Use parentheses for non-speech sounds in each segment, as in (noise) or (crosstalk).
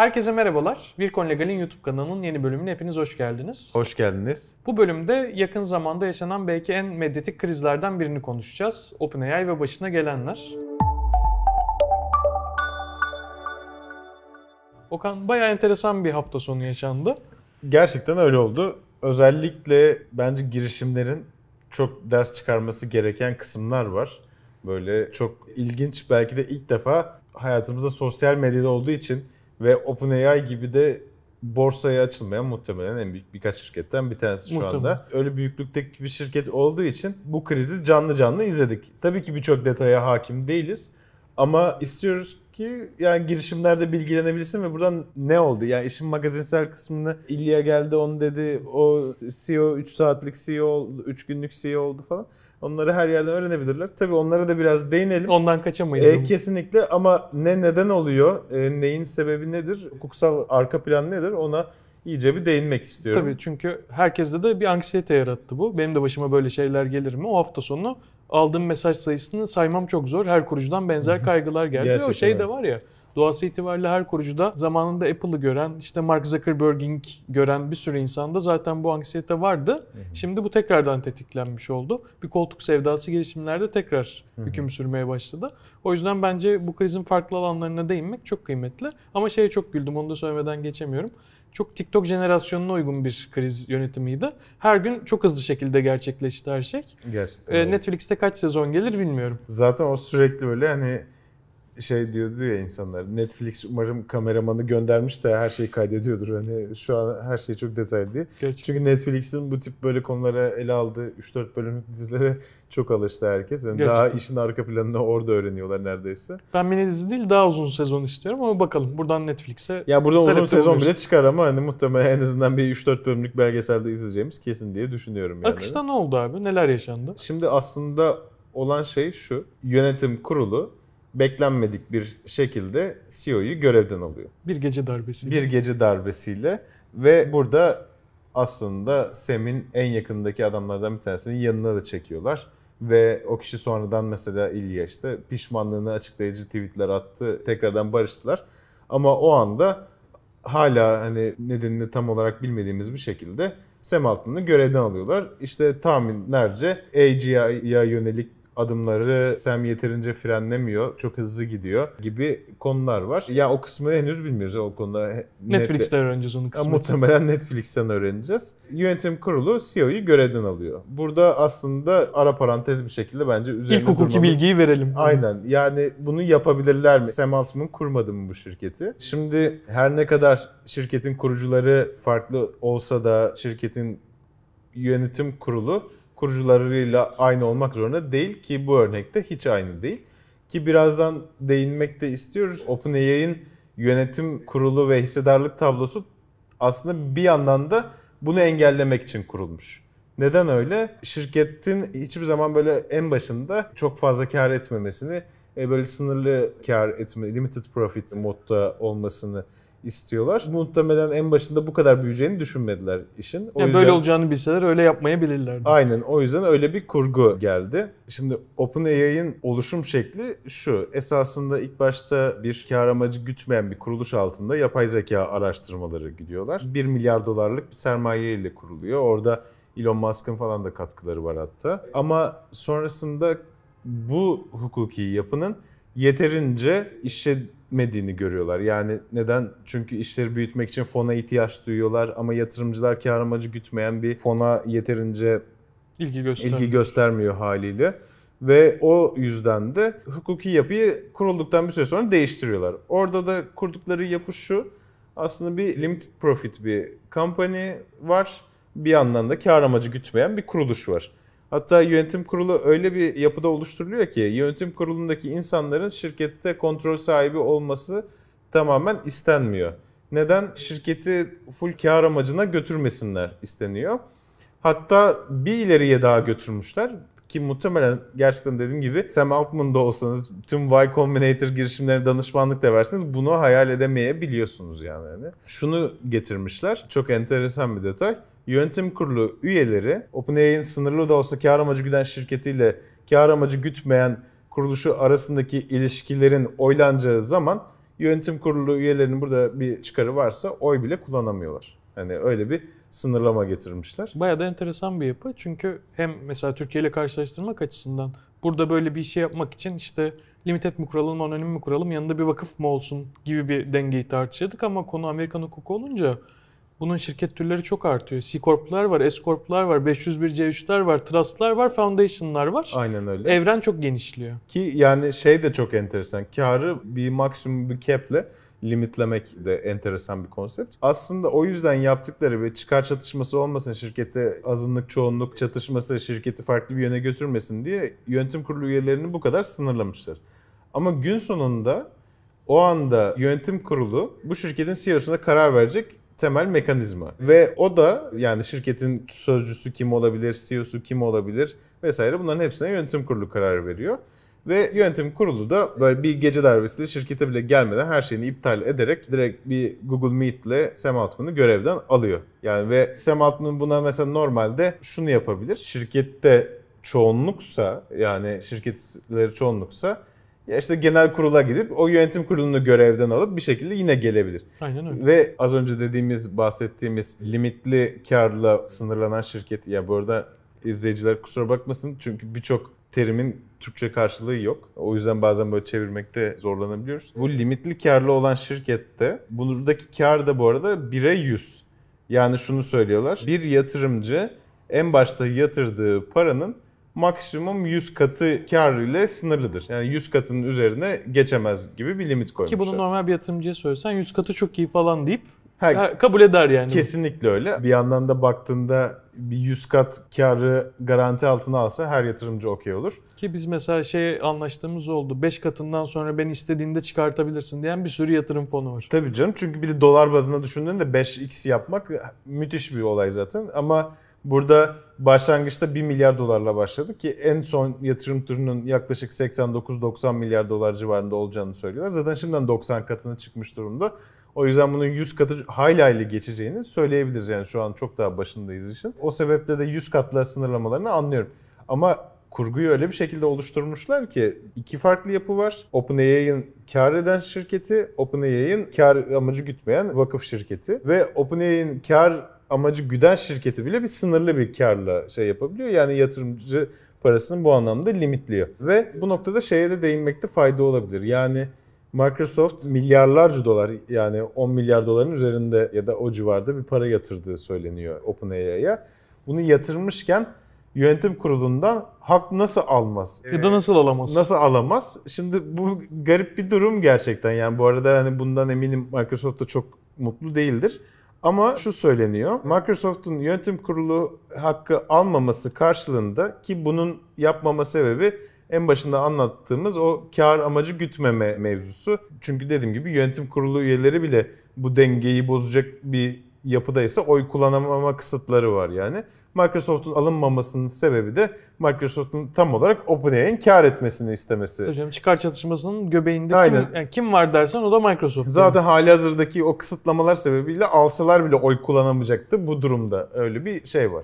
Herkese merhabalar. Virkon Legal'in YouTube kanalının yeni bölümüne hepiniz hoş geldiniz. Hoş geldiniz. Bu bölümde yakın zamanda yaşanan belki en medyatik krizlerden birini konuşacağız. OpenAI ve başına gelenler. Okan bayağı enteresan bir hafta sonu yaşandı. Gerçekten öyle oldu. Özellikle bence girişimlerin çok ders çıkarması gereken kısımlar var. Böyle çok ilginç belki de ilk defa hayatımızda sosyal medyada olduğu için ve OpenAI gibi de borsaya açılmayan muhtemelen en büyük birkaç şirketten bir tanesi şu Muhtemelen. anda. Öyle büyüklükteki bir şirket olduğu için bu krizi canlı canlı izledik. Tabii ki birçok detaya hakim değiliz ama istiyoruz ki yani girişimlerde bilgilenebilsin ve buradan ne oldu? Yani işin magazinsel kısmını İlya geldi onu dedi. O CEO 3 saatlik CEO oldu, 3 günlük CEO oldu falan. Onları her yerden öğrenebilirler. Tabii onlara da biraz değinelim. Ondan kaçamayız. E, kesinlikle ama ne neden oluyor, e, neyin sebebi nedir, hukuksal arka plan nedir ona iyice bir değinmek istiyorum. Tabii çünkü herkeste de bir anksiyete yarattı bu. Benim de başıma böyle şeyler gelir mi? O hafta sonu aldığım mesaj sayısını saymam çok zor. Her kurucudan benzer kaygılar geldi. O şey de var ya doğası itibariyle her kurucuda zamanında Apple'ı gören, işte Mark Zuckerberg'in gören bir sürü insanda zaten bu anksiyete vardı. Şimdi bu tekrardan tetiklenmiş oldu. Bir koltuk sevdası girişimlerde tekrar hüküm sürmeye başladı. O yüzden bence bu krizin farklı alanlarına değinmek çok kıymetli. Ama şeye çok güldüm onu da söylemeden geçemiyorum. Çok TikTok jenerasyonuna uygun bir kriz yönetimiydi. Her gün çok hızlı şekilde gerçekleşti her şey. Gerçekten. Öyle. Netflix'te kaç sezon gelir bilmiyorum. Zaten o sürekli böyle hani şey diyordu ya insanlar. Netflix umarım kameramanı göndermiş de her şeyi kaydediyordur. Hani şu an her şey çok detaylı diye. Gerçi. Çünkü Netflix'in bu tip böyle konulara ele aldığı 3-4 bölümlük dizilere (laughs) çok alıştı herkes. Yani daha Gerçekten. işin arka planını orada öğreniyorlar neredeyse. Ben mini dizi değil daha uzun sezon istiyorum ama bakalım buradan Netflix'e Ya buradan uzun sezon bile çıkar ama hani muhtemelen en azından bir 3-4 bölümlük belgeselde izleyeceğimiz kesin diye düşünüyorum yani. akışta ne oldu abi? Neler yaşandı? Şimdi aslında olan şey şu. Yönetim kurulu beklenmedik bir şekilde CEO'yu görevden alıyor. Bir gece darbesi. Bir gece darbesiyle ve burada aslında Sam'in en yakındaki adamlardan bir tanesinin yanına da çekiyorlar. Ve o kişi sonradan mesela İlya işte pişmanlığını açıklayıcı tweetler attı. Tekrardan barıştılar. Ama o anda hala hani nedenini tam olarak bilmediğimiz bir şekilde Sam Altman'ı görevden alıyorlar. İşte tahminlerce AGI'ya yönelik adımları Sam yeterince frenlemiyor, çok hızlı gidiyor gibi konular var. Ya o kısmı henüz bilmiyoruz o konuda. he- Netflix'te öğreneceğiz onu kısmeti. muhtemelen Netflix'ten öğreneceğiz. Yönetim kurulu CEO'yu görevden alıyor. Burada aslında ara parantez bir şekilde bence üzerinde İlk hukuki durmamız- bilgiyi verelim. Aynen. Yani bunu yapabilirler mi? Sam Altman kurmadı mı bu şirketi? Şimdi her ne kadar şirketin kurucuları farklı olsa da şirketin yönetim kurulu kurucularıyla aynı olmak zorunda değil ki bu örnekte hiç aynı değil. Ki birazdan değinmek de istiyoruz. OpenAI'nin yönetim kurulu ve hissedarlık tablosu aslında bir yandan da bunu engellemek için kurulmuş. Neden öyle? Şirketin hiçbir zaman böyle en başında çok fazla kar etmemesini, e, böyle sınırlı kar etme, limited profit modda olmasını istiyorlar. Muhtemelen en başında bu kadar büyüyeceğini düşünmediler işin. O Yani yüzden- Böyle olacağını bilseler öyle yapmayabilirlerdi. Aynen o yüzden öyle bir kurgu geldi. Şimdi OpenAI'nin oluşum şekli şu. Esasında ilk başta bir kar amacı gütmeyen bir kuruluş altında yapay zeka araştırmaları gidiyorlar. 1 milyar dolarlık bir sermaye ile kuruluyor. Orada Elon Musk'ın falan da katkıları var hatta. Ama sonrasında bu hukuki yapının yeterince işlemediğini görüyorlar. Yani neden? Çünkü işleri büyütmek için fona ihtiyaç duyuyorlar ama yatırımcılar kar amacı gütmeyen bir fona yeterince İlgi göster. ilgi göstermiyor haliyle. Ve o yüzden de hukuki yapıyı kurulduktan bir süre sonra değiştiriyorlar. Orada da kurdukları yapı şu. Aslında bir limited profit bir company var. Bir yandan da kar amacı gütmeyen bir kuruluş var. Hatta yönetim kurulu öyle bir yapıda oluşturuluyor ki yönetim kurulundaki insanların şirkette kontrol sahibi olması tamamen istenmiyor. Neden? Şirketi full kar amacına götürmesinler isteniyor. Hatta bir ileriye daha götürmüşler ki muhtemelen gerçekten dediğim gibi Sam Altman'da olsanız tüm Y Combinator girişimlerine danışmanlık da versiniz bunu hayal edemeyebiliyorsunuz yani. Hani Şunu getirmişler. Çok enteresan bir detay. Yönetim kurulu üyeleri OpenAI'nin sınırlı da olsa kar amacı güden şirketiyle kar amacı gütmeyen kuruluşu arasındaki ilişkilerin oylanacağı zaman yönetim kurulu üyelerinin burada bir çıkarı varsa oy bile kullanamıyorlar. Hani öyle bir sınırlama getirmişler. Bayağı da enteresan bir yapı. Çünkü hem mesela Türkiye ile karşılaştırmak açısından burada böyle bir şey yapmak için işte limited mi kuralım, anonim mi kuralım, yanında bir vakıf mı olsun gibi bir dengeyi tartışıyorduk ama konu Amerikan hukuku olunca bunun şirket türleri çok artıyor. C Corp'lar var, S Corp'lar var, 501 C3'ler var, Trust'lar var, Foundation'lar var. Aynen öyle. Evren çok genişliyor. Ki yani şey de çok enteresan. Karı bir maksimum bir cap'le limitlemek de enteresan bir konsept. Aslında o yüzden yaptıkları ve çıkar çatışması olmasın, şirkete azınlık çoğunluk çatışması şirketi farklı bir yöne götürmesin diye yönetim kurulu üyelerini bu kadar sınırlamışlar. Ama gün sonunda o anda yönetim kurulu bu şirketin CEO'suna karar verecek temel mekanizma. Ve o da yani şirketin sözcüsü kim olabilir, CEO'su kim olabilir vesaire bunların hepsine yönetim kurulu karar veriyor. Ve yönetim kurulu da böyle bir gece darbesiyle şirkete bile gelmeden her şeyini iptal ederek direkt bir Google Meet ile Sam Altman'ı görevden alıyor. Yani ve Sam Altman buna mesela normalde şunu yapabilir. Şirkette çoğunluksa yani şirketleri çoğunluksa ya işte genel kurula gidip o yönetim kurulunu görevden alıp bir şekilde yine gelebilir. Aynen öyle. Ve az önce dediğimiz, bahsettiğimiz limitli karla sınırlanan şirket, ya bu arada izleyiciler kusura bakmasın çünkü birçok terimin Türkçe karşılığı yok. O yüzden bazen böyle çevirmekte zorlanabiliyoruz. Bu limitli karlı olan şirkette buradaki kar da bu arada 1'e 100. Yani şunu söylüyorlar. Bir yatırımcı en başta yatırdığı paranın maksimum 100 katı kar ile sınırlıdır. Yani 100 katının üzerine geçemez gibi bir limit koymuşlar. Ki bunu normal bir yatırımcıya söylesen 100 katı çok iyi falan deyip Ha, kabul eder yani. Kesinlikle öyle. Bir yandan da baktığında bir 100 kat karı garanti altına alsa her yatırımcı okey olur. Ki biz mesela şey anlaştığımız oldu. 5 katından sonra ben istediğinde çıkartabilirsin diyen bir sürü yatırım fonu var. Tabii canım çünkü bir de dolar bazında düşündüğünde 5x yapmak müthiş bir olay zaten. Ama burada başlangıçta 1 milyar dolarla başladık ki en son yatırım turunun yaklaşık 89-90 milyar dolar civarında olacağını söylüyorlar. Zaten şimdiden 90 katına çıkmış durumda. O yüzden bunun 100 katı hayli geçeceğini söyleyebiliriz yani şu an çok daha başındayız işin. O sebeple de 100 katla sınırlamalarını anlıyorum. Ama kurguyu öyle bir şekilde oluşturmuşlar ki iki farklı yapı var. OpenAI'ın kar eden şirketi, OpenAI'ın kar amacı gütmeyen vakıf şirketi ve OpenAI'ın kar amacı güden şirketi bile bir sınırlı bir karla şey yapabiliyor. Yani yatırımcı parasını bu anlamda limitliyor. Ve bu noktada şeye de değinmekte fayda olabilir. Yani Microsoft milyarlarca dolar yani 10 milyar doların üzerinde ya da o civarda bir para yatırdığı söyleniyor OpenAI'ya. Bunu yatırmışken yönetim kurulundan hak nasıl almaz? Ya da nasıl alamaz? Nasıl alamaz? Şimdi bu garip bir durum gerçekten. Yani bu arada hani bundan eminim Microsoft da çok mutlu değildir. Ama şu söyleniyor. Microsoft'un yönetim kurulu hakkı almaması karşılığında ki bunun yapmama sebebi en başında anlattığımız o kar amacı gütmeme mevzusu. Çünkü dediğim gibi yönetim kurulu üyeleri bile bu dengeyi bozacak bir yapıdaysa oy kullanamama kısıtları var yani. Microsoft'un alınmamasının sebebi de Microsoft'un tam olarak OpenAI'nin kar etmesini istemesi. Hocam çıkar çatışmasının göbeğinde Aynen. kim, yani kim var dersen o da Microsoft. Zaten hali hazırdaki o kısıtlamalar sebebiyle alsalar bile oy kullanamayacaktı bu durumda. Öyle bir şey var.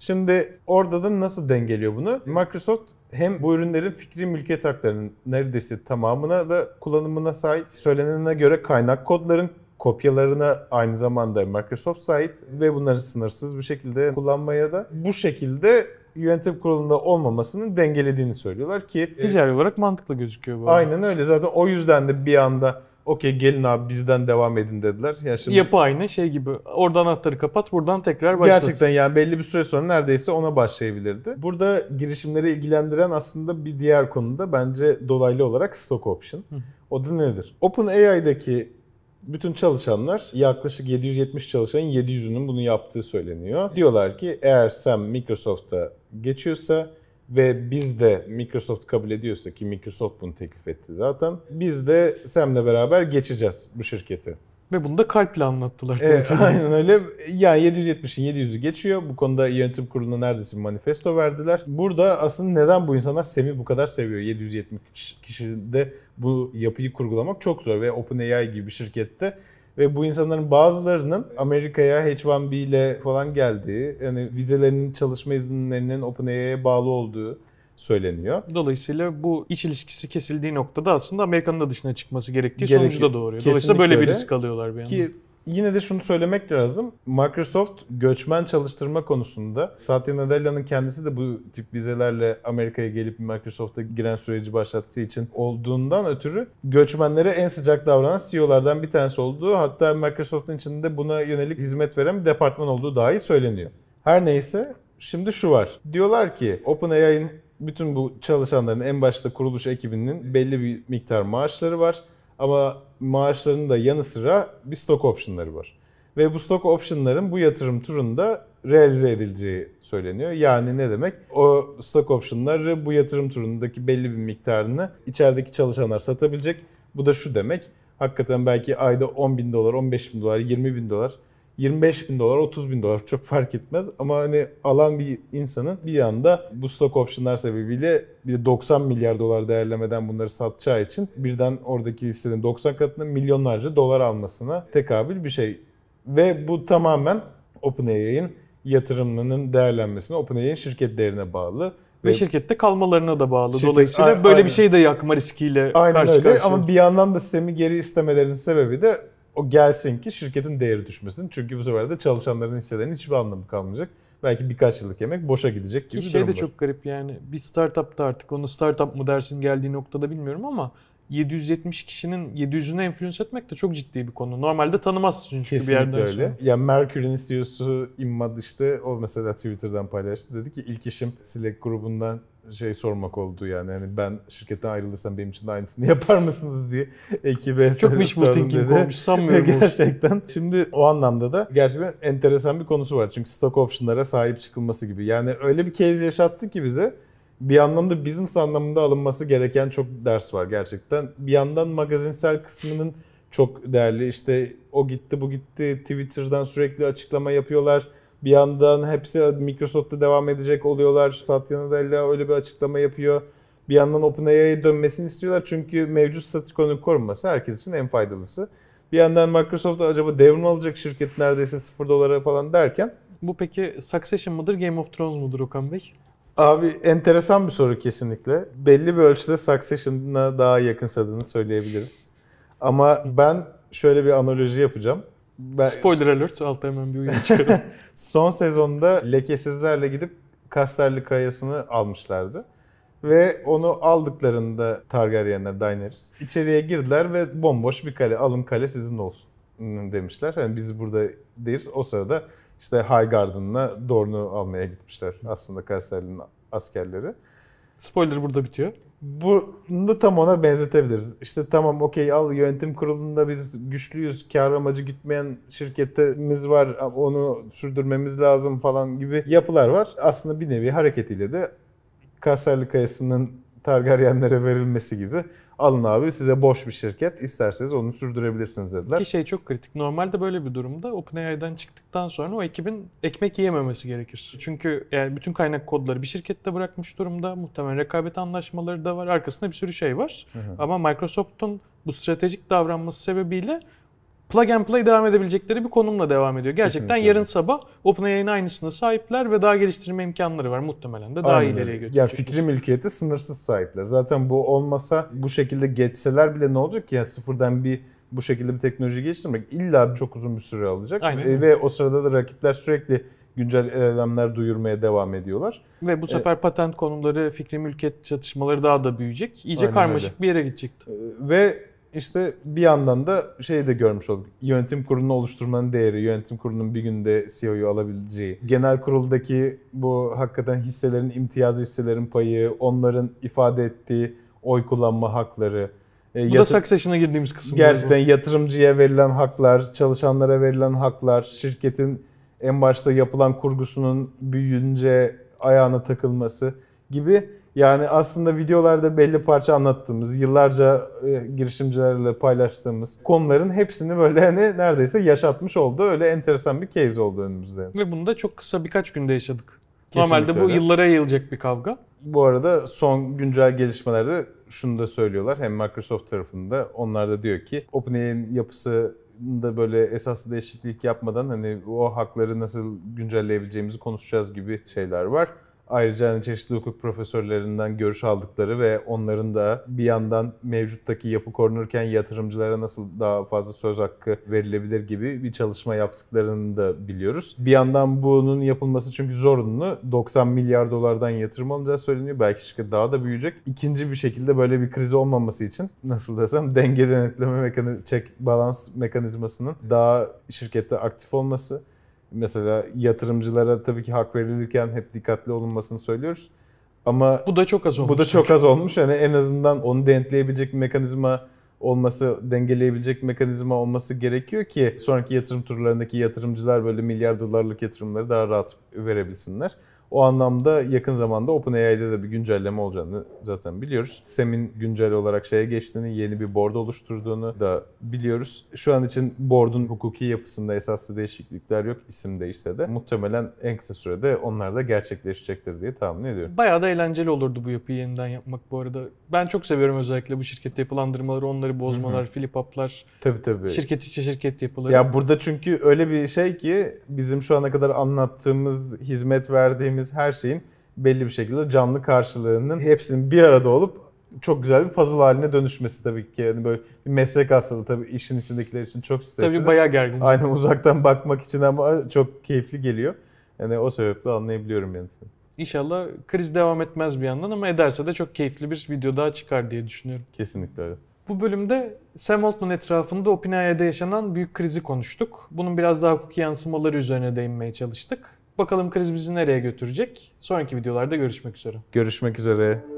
Şimdi orada da nasıl dengeliyor bunu? Microsoft hem bu ürünlerin fikri mülkiyet haklarının neredeyse tamamına da kullanımına sahip. Söylenene göre kaynak kodların kopyalarına aynı zamanda Microsoft sahip ve bunları sınırsız bir şekilde kullanmaya da bu şekilde yönetim kurulunda olmamasını dengelediğini söylüyorlar ki Ticari olarak mantıklı gözüküyor bu arada. aynen öyle zaten o yüzden de bir anda okey gelin abi bizden devam edin dediler. Ya şimdi Yapı aynı şey gibi. Oradan anahtarı kapat, buradan tekrar başlat. Gerçekten yani belli bir süre sonra neredeyse ona başlayabilirdi. Burada girişimleri ilgilendiren aslında bir diğer konuda bence dolaylı olarak stock option. O da nedir? OpenAI'daki bütün çalışanlar yaklaşık 770 çalışanın 700'ünün bunu yaptığı söyleniyor. Diyorlar ki eğer Sam Microsoft'a geçiyorsa ve biz de Microsoft kabul ediyorsa ki Microsoft bunu teklif etti zaten. Biz de Sam'le beraber geçeceğiz bu şirketi. Ve bunu da kalple anlattılar. Evet, (laughs) aynen öyle. Yani 770'in 700'ü geçiyor. Bu konuda yönetim kuruluna neredeyse bir manifesto verdiler. Burada aslında neden bu insanlar Sem'i bu kadar seviyor? 770 kişide bu yapıyı kurgulamak çok zor ve OpenAI gibi bir şirkette ve bu insanların bazılarının Amerika'ya H1B ile falan geldiği, yani vizelerinin çalışma izinlerinin OpenAI'ye bağlı olduğu söyleniyor. Dolayısıyla bu iç ilişkisi kesildiği noktada aslında Amerika'nın da dışına çıkması gerektiği Gerekli- sonucu da doğuruyor. Kesinlikle Dolayısıyla böyle bir risk alıyorlar bir yandan. Ki yine de şunu söylemek lazım. Microsoft göçmen çalıştırma konusunda Satya Nadella'nın kendisi de bu tip vizelerle Amerika'ya gelip Microsoft'a giren süreci başlattığı için olduğundan ötürü göçmenlere en sıcak davranan CEO'lardan bir tanesi olduğu hatta Microsoft'un içinde buna yönelik hizmet veren bir departman olduğu dahi söyleniyor. Her neyse şimdi şu var. Diyorlar ki OpenAI'nin bütün bu çalışanların en başta kuruluş ekibinin belli bir miktar maaşları var. Ama maaşlarının da yanı sıra bir stock option'ları var. Ve bu stock option'ların bu yatırım turunda realize edileceği söyleniyor. Yani ne demek? O stock option'ları bu yatırım turundaki belli bir miktarını içerideki çalışanlar satabilecek. Bu da şu demek. Hakikaten belki ayda 10 bin dolar, 15 bin dolar, 20 bin dolar 25 bin dolar, 30 bin dolar çok fark etmez. Ama hani alan bir insanın bir anda bu stock optionlar sebebiyle bir de 90 milyar dolar değerlemeden bunları satacağı için birden oradaki hissenin 90 katına milyonlarca dolar almasına tekabül bir şey. Ve bu tamamen OpenAI'nin yatırımının değerlenmesine, OpenAI'nin şirket değerine bağlı. Ve şirkette kalmalarına da bağlı. Şirket- Dolayısıyla böyle aynen. bir şey de yakma riskiyle Aynen karşı öyle karşıya. ama bir yandan da sistemi geri istemelerinin sebebi de o gelsin ki şirketin değeri düşmesin. Çünkü bu sefer de çalışanların hisselerinin hiçbir anlamı kalmayacak. Belki birkaç yıllık emek boşa gidecek gibi Ki bir şey de çok garip yani. Bir startupta artık onu startup mı dersin geldiği noktada bilmiyorum ama 770 kişinin 700'ünü enfluence etmek de çok ciddi bir konu. Normalde tanımazsın çünkü bir Kesinlikle yerden öyle. sonra. Ya Mercury'nin CEO'su Immad işte o mesela Twitter'dan paylaştı. Dedi ki ilk işim Slack grubundan şey sormak oldu yani. yani ben şirketten ayrılırsam benim için de aynısını (laughs) yapar mısınız diye ekibe Çok wishful olmuş sanmıyorum. gerçekten. Şimdi o anlamda da gerçekten enteresan bir konusu var. Çünkü stock option'lara sahip çıkılması gibi. Yani öyle bir case yaşattı ki bize bir anlamda business anlamında alınması gereken çok ders var gerçekten. Bir yandan magazinsel kısmının çok değerli. İşte o gitti bu gitti Twitter'dan sürekli açıklama yapıyorlar. Bir yandan hepsi Microsoft'ta devam edecek oluyorlar. Satya Nadella öyle bir açıklama yapıyor. Bir yandan OpenAI'ye dönmesini istiyorlar çünkü mevcut statükonun korunması herkes için en faydalısı. Bir yandan Microsoft acaba devrim alacak şirket neredeyse 0 dolara falan derken Bu peki Succession mıdır Game of Thrones mudur Okan Bey? Abi enteresan bir soru kesinlikle. Belli bir ölçüde Succession'a daha yakınsadığını söyleyebiliriz. Ama ben şöyle bir analoji yapacağım. Ben Spoiler alert altta hemen bir uyarı çıkarın. (laughs) Son sezonda lekesizlerle gidip Kasterli Kayası'nı almışlardı. Ve onu aldıklarında Targaryenler, Daenerys içeriye girdiler ve bomboş bir kale. Alın kale sizin olsun demişler. Hani biz burada değiliz. O sırada işte Highgarden'la Dorne'u almaya gitmişler aslında Kasterli'nin askerleri. Spoiler burada bitiyor. Bunu da tam ona benzetebiliriz. İşte tamam okey al yönetim kurulunda biz güçlüyüz, kar amacı gütmeyen şirketimiz var, onu sürdürmemiz lazım falan gibi yapılar var. Aslında bir nevi hareketiyle de Kasarlı Kayası'nın Targaryenlere verilmesi gibi alın abi size boş bir şirket isterseniz onu sürdürebilirsiniz dediler. Ki şey çok kritik. Normalde böyle bir durumda OpenAI'den çıktıktan sonra o ekibin ekmek yiyememesi gerekir. Çünkü yani bütün kaynak kodları bir şirkette bırakmış durumda. Muhtemelen rekabet anlaşmaları da var. Arkasında bir sürü şey var. Hı hı. Ama Microsoft'un bu stratejik davranması sebebiyle plug and play devam edebilecekleri bir konumla devam ediyor. Gerçekten Kesinlikle yarın sabah OpenAI'nin aynısına sahipler ve daha geliştirme imkanları var. Muhtemelen de daha Aynen ileriye öyle. götürecekler. Yani fikri mülkiyeti sınırsız sahipler. Zaten bu olmasa bu şekilde geçseler bile ne olacak ki? Yani sıfırdan bir bu şekilde bir teknoloji geliştirmek illa çok uzun bir süre alacak. Aynen E, ve o sırada da rakipler sürekli güncel elemler duyurmaya devam ediyorlar. Ve bu sefer patent konuları, fikri mülkiyet çatışmaları daha da büyüyecek. İyice karmaşık öyle. bir yere gidecekti. E, Ve işte bir yandan da şeyi de görmüş olduk. Yönetim kurulunu oluşturmanın değeri, yönetim kurulunun bir günde CEO'yu alabileceği, genel kuruldaki bu hakikaten hisselerin, imtiyazlı hisselerin payı, onların ifade ettiği oy kullanma hakları. e, Bu da yatır- Succession'a girdiğimiz kısım. Gerçekten yatırımcıya verilen haklar, çalışanlara verilen haklar, şirketin en başta yapılan kurgusunun büyüyünce ayağına takılması gibi yani aslında videolarda belli parça anlattığımız, yıllarca e, girişimcilerle paylaştığımız konuların hepsini böyle hani neredeyse yaşatmış oldu. Öyle enteresan bir case oldu önümüzde. Ve bunu da çok kısa birkaç günde yaşadık. Kesinlikle Normalde bu öyle. yıllara yayılacak bir kavga. Bu arada son güncel gelişmelerde şunu da söylüyorlar. Hem Microsoft tarafında onlar da diyor ki OpenAI'nin yapısı da böyle esaslı değişiklik yapmadan hani o hakları nasıl güncelleyebileceğimizi konuşacağız gibi şeyler var. Ayrıca hani çeşitli hukuk profesörlerinden görüş aldıkları ve onların da bir yandan mevcuttaki yapı korunurken yatırımcılara nasıl daha fazla söz hakkı verilebilir gibi bir çalışma yaptıklarını da biliyoruz. Bir yandan bunun yapılması çünkü zorunlu. 90 milyar dolardan yatırım alacağı söyleniyor. Belki şirket daha da büyüyecek. İkinci bir şekilde böyle bir kriz olmaması için nasıl desem denge denetleme mekanizması, check balans mekanizmasının daha şirkette aktif olması mesela yatırımcılara tabii ki hak verilirken hep dikkatli olunmasını söylüyoruz. Ama Bu da çok az olmuş. bu da çok az olmuş. Yani en azından onu denetleyebilecek bir mekanizma olması, dengeleyebilecek bir mekanizma olması gerekiyor ki sonraki yatırım turlarındaki yatırımcılar böyle milyar dolarlık yatırımları daha rahat verebilsinler. O anlamda yakın zamanda OpenAI'de de bir güncelleme olacağını zaten biliyoruz. SEM'in güncel olarak şeye geçtiğini, yeni bir board oluşturduğunu da biliyoruz. Şu an için board'un hukuki yapısında esaslı değişiklikler yok isim değişse de. Muhtemelen en kısa sürede onlar da gerçekleşecektir diye tahmin ediyorum. Bayağı da eğlenceli olurdu bu yapıyı yeniden yapmak bu arada. Ben çok seviyorum özellikle bu şirket yapılandırmaları, onları bozmalar, flip up'lar, Tabii tabii. şirket içi şirket yapıları. Ya burada çünkü öyle bir şey ki bizim şu ana kadar anlattığımız, hizmet verdiğimiz her şeyin belli bir şekilde canlı karşılığının hepsinin bir arada olup çok güzel bir puzzle haline dönüşmesi tabii ki. Yani böyle bir meslek hastalığı tabii işin içindekiler için çok stresli. Tabii bayağı gergin. Aynen uzaktan bakmak için ama çok keyifli geliyor. Yani o sebeple anlayabiliyorum yani. İnşallah kriz devam etmez bir yandan ama ederse de çok keyifli bir video daha çıkar diye düşünüyorum. Kesinlikle öyle. Bu bölümde Sam Altman etrafında OpenAI'de yaşanan büyük krizi konuştuk. Bunun biraz daha hukuki yansımaları üzerine değinmeye çalıştık. Bakalım kriz bizi nereye götürecek? Sonraki videolarda görüşmek üzere. Görüşmek üzere.